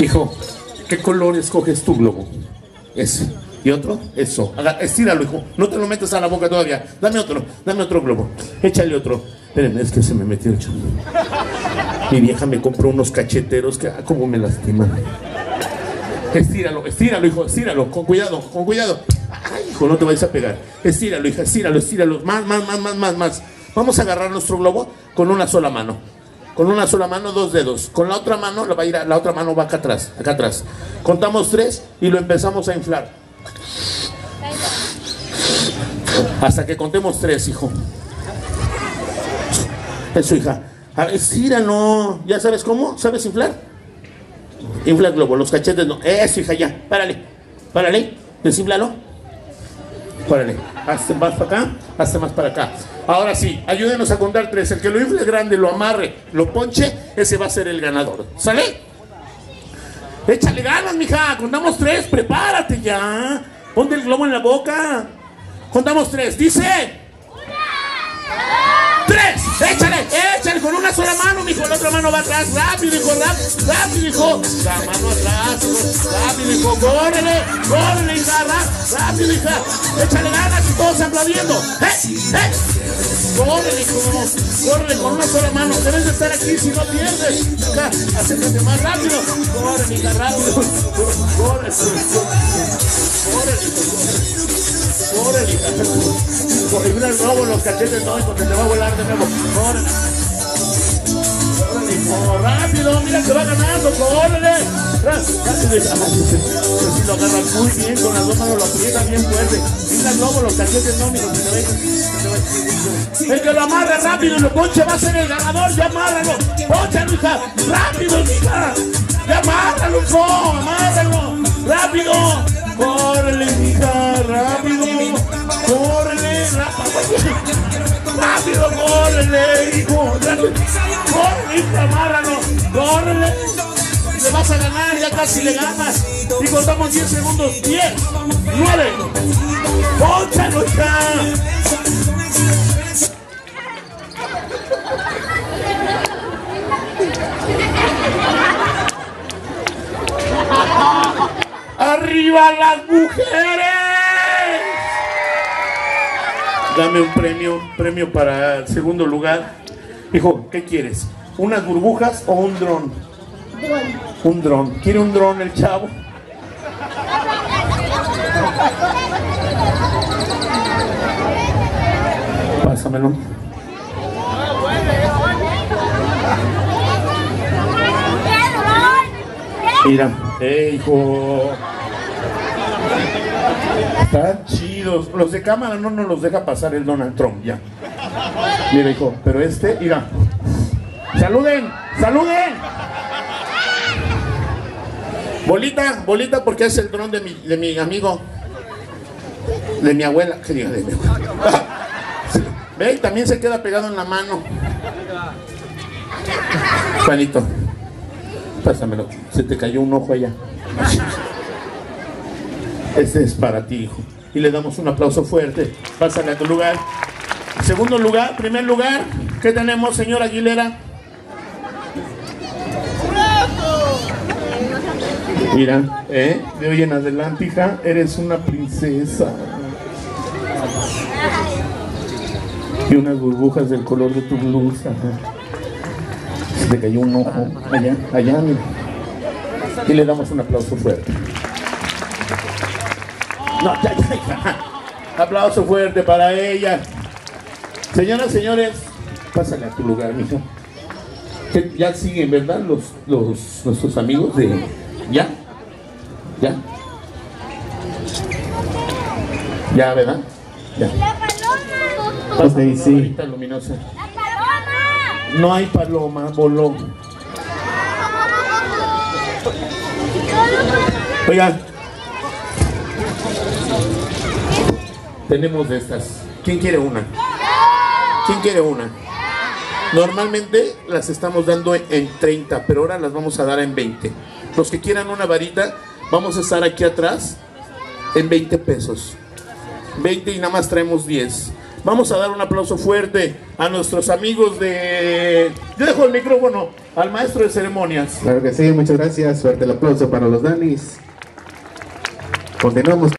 Hijo, ¿qué color escoges tu globo? Ese. ¿Y otro? Eso. Haga- estíralo, hijo. No te lo metas a la boca todavía. Dame otro, dame otro globo. Échale otro. Espérenme, es que se me metió el chavo. Mi vieja me compró unos cacheteros que, ah, cómo me lastiman. Estíralo, estíralo, hijo, estíralo, con cuidado, con cuidado. Ay, hijo, no te vayas a pegar. Estíralo, hija, estíralo, estíralo. Más, más, más, más, más, más. Vamos a agarrar nuestro globo con una sola mano. Con una sola mano, dos dedos. Con la otra mano, la, va a ir a- la otra mano va acá atrás, acá atrás. Contamos tres y lo empezamos a inflar. Hasta que contemos tres, hijo. Eso, hija. A ver, estíralo. ¿Ya sabes cómo? ¿Sabes inflar? Infla el globo, los cachetes no. Eso, hija, ya. Párale. Párale. Desinflalo. Párale. Hazte más para acá, hazte más para acá. Ahora sí, ayúdenos a contar tres. El que lo infle grande, lo amarre, lo ponche, ese va a ser el ganador. ¿Sale? Échale ganas, mija. Contamos tres. Prepárate ya. Ponte el globo en la boca. Contamos tres. Dice. ¡Tres! ¡Échale! ¡Échale! Con una sola mano, mijo. La otra mano va atrás. ¡Rápido, hijo! ¡Rápido, hijo! La mano atrás. ¡Rápido, hijo! ¡Córrele! ¡Córrele, hija! ¡Rápido, hija! ¡Échale ganas y todos aplaudiendo! ¡Eh! ¡Eh! ¡Córrele, hijo! ¡Córrele con una sola mano! Debes de estar aquí si no pierdes. Hija, acércate más rápido. ¡Córrele, hija! ¡Rápido! ¡Córrele! ¡Córrele! ¡Córrele, hija! Corre el globo, los cachetes no, porque te va a volar de nuevo. ¡Córrele, hijo! ¡Rápido! ¡Mira que va ganando! Hija! Pues si lo agarras muy bien, con las dos manos lo aprieta bien fuerte. Mira el globo, los cachetes no, mijo, que te El que lo amarre rápido lo ponche va a ser el ganador. ¡Ya amárralo! ¡Pónchalo, hija! ¡Rápido, hija! ¡Ya amárralo, hijo! ¡Amárralo! ¡Rápido! ¡Córrele, hija! ¡Rápido! ¡Rápido! ¡Rápido, córrele, hijo! ¡Córrele! ¡Amárralo! ¡Córrele! Le vas a ganar, ya casi le ganas. Y contamos 10 segundos. 10, 9. ¡Pónchalo, hija! ¡Arriba las mujeres! Dame un premio, premio para el segundo lugar. Hijo, ¿qué quieres? ¿Unas burbujas o un dron? Un dron. ¿Quiere un dron el chavo? Pásamelo. Mira, eh, hijo. Están chidos. Los de cámara no nos los deja pasar el Donald Trump, ya. Mira, hijo, pero este, mira. ¡Saluden! ¡Saluden! Bolita, bolita, porque es el dron de mi, de mi amigo. De mi abuela. ¿Qué diga de mi abuela? Ve, también se queda pegado en la mano. Juanito, pásamelo. Se te cayó un ojo allá. Este es para ti, hijo. Y le damos un aplauso fuerte. Pásale a tu lugar. Segundo lugar, primer lugar, ¿qué tenemos, señor Aguilera? Mira, ¿eh? De hoy en adelante, hija, eres una princesa. Y unas burbujas del color de tu blusa. Se te cayó un ojo allá, allá, mira. Y le damos un aplauso fuerte. No, ya, ya, ya. Aplauso fuerte para ella. Señoras, señores, pásale a tu lugar, mija. Que Ya siguen, ¿verdad? Los, los, nuestros amigos de. ¿Ya? ¿Ya? ¿Ya, verdad? Ya. Pásale, sí. Ahorita luminosa. No hay paloma, voló. Oigan. Tenemos de estas. ¿Quién quiere una? ¿Quién quiere una? Normalmente las estamos dando en 30, pero ahora las vamos a dar en 20. Los que quieran una varita, vamos a estar aquí atrás en 20 pesos. 20 y nada más traemos 10. Vamos a dar un aplauso fuerte a nuestros amigos de... Yo dejo el micrófono al maestro de ceremonias. Claro que sí, muchas gracias. Suerte el aplauso para los Danis. Continuamos.